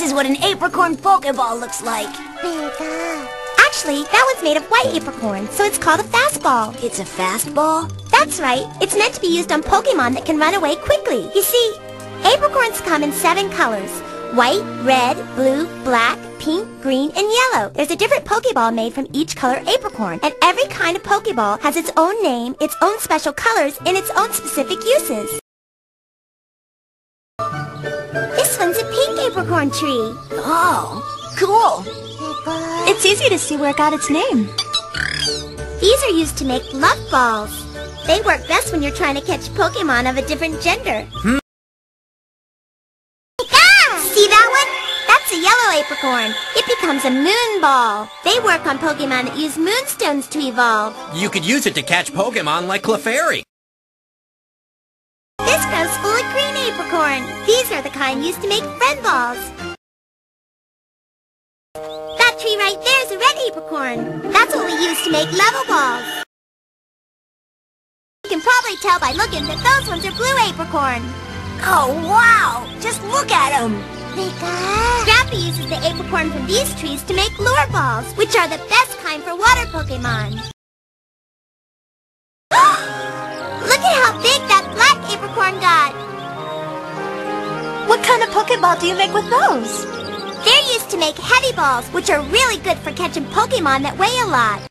This is what an apricorn Pokeball looks like. Actually, that one's made of white apricorn, so it's called a fastball. It's a fastball? That's right. It's meant to be used on Pokemon that can run away quickly. You see, apricorns come in seven colors. White, red, blue, black, pink, green, and yellow. There's a different Pokeball made from each color apricorn, and every kind of Pokeball has its own name, its own special colors, and its own specific uses. Pink apricorn tree. Oh, cool. It's easy to see where it got its name. These are used to make love balls. They work best when you're trying to catch Pokemon of a different gender. Hmm. See that one? That's a yellow apricorn. It becomes a moon ball. They work on Pokemon that use moonstones to evolve. You could use it to catch Pokemon like Clefairy. Apricorn. These are the kind used to make friend balls. That tree right there is a red apricorn. That's what we use to make level balls. You can probably tell by looking that those ones are blue apricorn. Oh, wow. Just look at them. Grandpa uses the apricorn from these trees to make lure balls, which are the best kind for water Pokemon. Look at how big that black apricorn got. Pokeball do you make with those? They're used to make heavy balls, which are really good for catching Pokemon that weigh a lot.